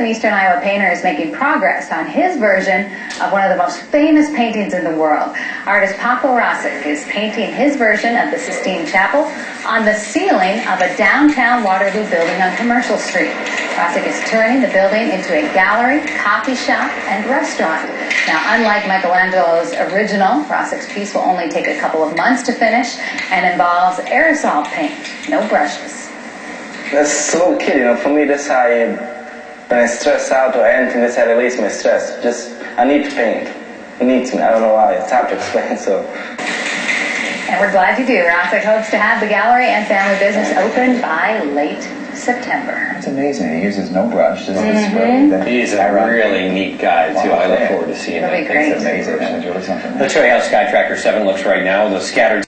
an Eastern Iowa painter is making progress on his version of one of the most famous paintings in the world. Artist Paco Rosic is painting his version of the Sistine Chapel on the ceiling of a downtown Waterloo building on Commercial Street. Rosic is turning the building into a gallery, coffee shop, and restaurant. Now, unlike Michelangelo's original, Rosic's piece will only take a couple of months to finish and involves aerosol paint, no brushes. That's so kid, you know. For me, that's how I, when I stress out or anything, that's how I release my stress. Just, I need to paint. It needs me. I don't know why. It's hard to explain, so. And we're glad you do. Rosic hopes to have the gallery and family business open by late September. It's amazing. He uses no brush. Just Mhm. this He's a really neat guy, too. I look forward to seeing It'll that. be great. It's amazing. It's really something. Let's show you how Sky Tracker 7 looks right now. The scattered